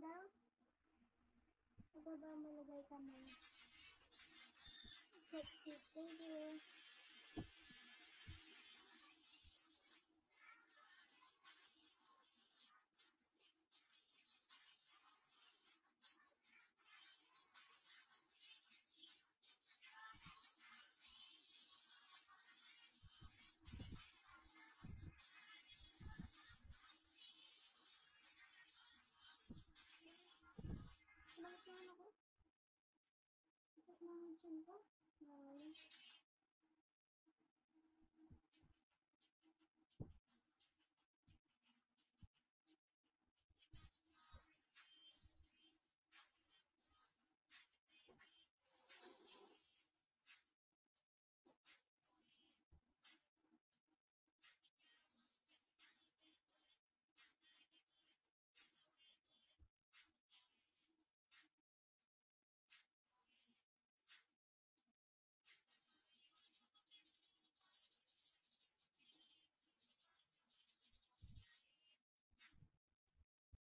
daw. Sa baba malagay kami. Sexy, thank you. కొంచెం